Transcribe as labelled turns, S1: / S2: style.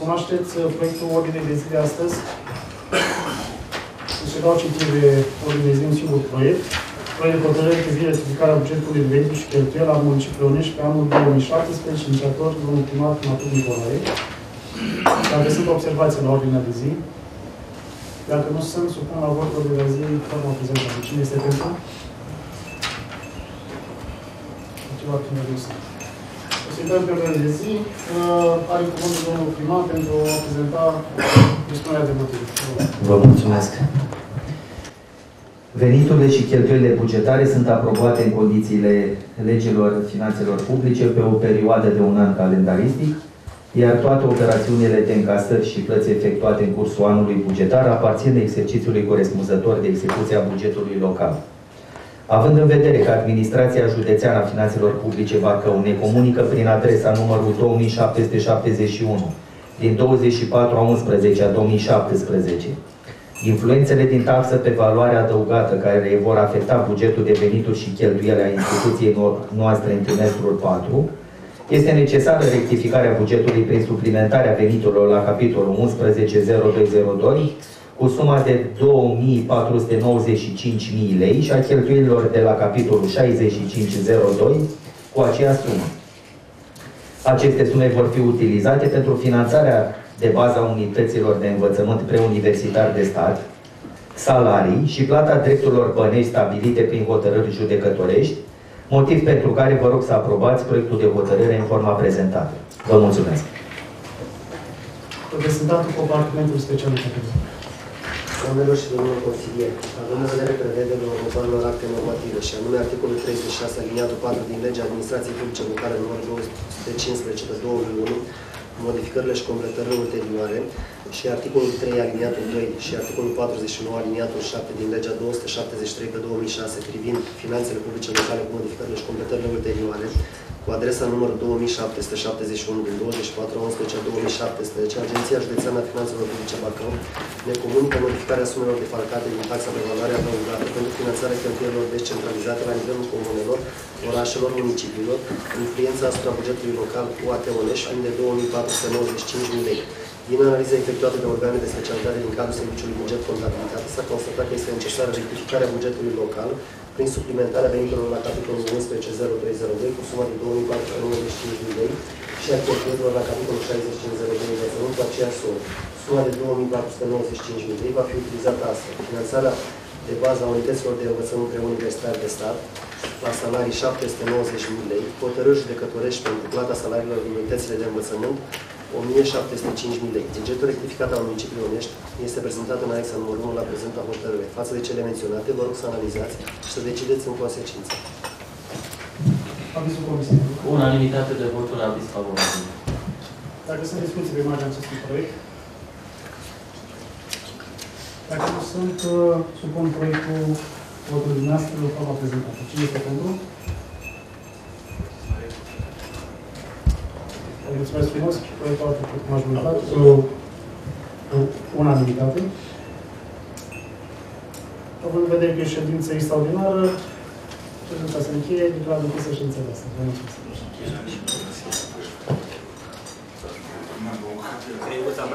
S1: Cunoașteți uh, proiectul ordine de zi de astăzi? Se dau citire de zi un singur proiect. Proiect de hotărâre privind ratificarea bugetului de venit și cheltuieli al municipiului Onești pe anul 2017 și inițiator domnul primar Matei Nicolae. Dacă sunt observații la ordinea de zi, dacă nu sunt, supun la votul de la zi forma prezentată. Cine este pentru? Împotriva de sunt. O să intrăm pe ordinea de zi. Uh, are cuvântul domnul primar pentru a prezenta expunerea de motive.
S2: Vă mulțumesc. Veniturile și cheltuielile bugetare sunt aprobate în condițiile legilor finanțelor publice pe o perioadă de un an calendaristic, iar toate operațiunile de încasări și plăți efectuate în cursul anului bugetar aparțin exercițiului corespunzător de execuție a bugetului local. Având în vedere că Administrația Județeană a Finanțelor Publice Bacău ne comunică prin adresa numărul 2771 din 24 a 11 a 2017 influențele din taxă pe valoare adăugată care vor afecta bugetul de venituri și cheltuiele a instituției noastre în trimestrul 4, este necesară rectificarea bugetului prin suplimentarea veniturilor la capitolul 110202 cu suma de 2495.000 lei și a cheltuielilor de la capitolul 6502 cu aceeași sumă. Aceste sume vor fi utilizate pentru finanțarea de baza unităților de învățământ preuniversitar de stat, salarii și plata drepturilor bănești stabilite prin hotărâri judecătorești, motiv pentru care vă rog să aprobați proiectul de hotărâre în forma prezentată. Vă mulțumesc.
S1: Reprezentantul compartimentului special de
S3: Doamnelor și domnilor consilieri, având în vedere prevederile următoarelor acte normative și anume articolul 36 aliniatul 4 din legea administrației publice locale numărul 215 pe 2001, modificările și completările ulterioare și articolul 3 aliniatul 2 și articolul 49 aliniatul 7 din legea 273 pe 2006 privind finanțele publice locale cu modificările și completările ulterioare, cu adresa numărul 2771 din 24 11 2017, Agenția Județeană a Finanțelor Publice Bacău ne comunică modificarea sumelor defalcate din taxa de valoare adăugată pentru finanțarea cheltuielilor descentralizate la nivelul comunelor, orașelor, municipiilor, influența asupra bugetului local UAT Oneș, fiind de 2495 lei. Din analiza efectuată de organe de specialitate din cadrul Serviciului Buget Contabilitate, s-a constatat că este necesară rectificarea bugetului local prin suplimentarea veniturilor la capitolul 11.0302 cu suma de 2.495 de lei și a cheltuielilor la capitolul 65.02 cu aceeași sumă. Suma de 2.495 de lei va fi utilizată astfel. Finanțarea de bază a unităților de învățământ preuniversitar de stat la salarii 790.000 lei, hotărâri judecătorești pentru plata salariilor din unitățile de învățământ 1705.000 lei. Bugetul rectificat al municipiului Onești este prezentat în anexa numărul 1 la prezenta hotărâre. Față de cele menționate, vă rog să analizați și să decideți în consecință.
S1: Avizul Comisiei.
S4: Unanimitate de voturi, aviz favorabil.
S1: Dacă sunt discuții pe marginea acestui proiect, dacă nu sunt, uh, supun proiectul votului dumneavoastră în forma prezentată. Cine este pentru? Mulțumesc frumos. Proiectul a trecut cu majoritate, cu unanimitate. Având în vedere că e ședință extraordinară, ședința se încheie, declar închisă ședința de astăzi. Vă mulțumesc.
S5: Cred că ți-am